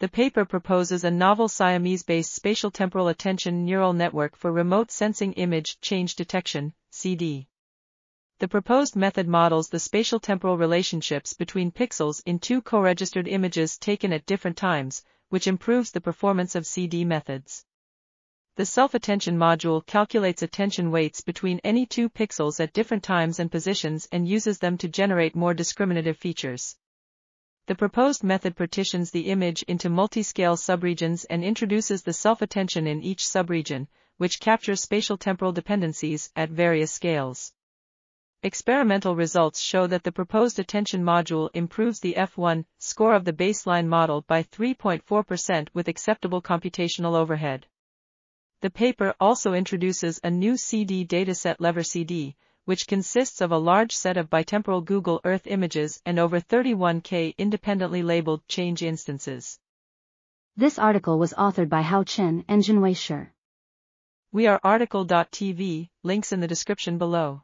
The paper proposes a novel Siamese-based spatial temporal attention neural network for remote sensing image change detection, CD. The proposed method models the spatial temporal relationships between pixels in two co-registered images taken at different times, which improves the performance of CD methods. The self-attention module calculates attention weights between any two pixels at different times and positions and uses them to generate more discriminative features. The proposed method partitions the image into multi-scale subregions and introduces the self-attention in each subregion, which captures spatial temporal dependencies at various scales. Experimental results show that the proposed attention module improves the F1 score of the baseline model by 3.4% with acceptable computational overhead. The paper also introduces a new CD dataset LEVIR-CD, which consists of a large set of bitemporal Google Earth images and over 31k independently labeled change instances. This article was authored by Hao Chen and Zhenwei Shi. We are RTCL.TV, links in the description below.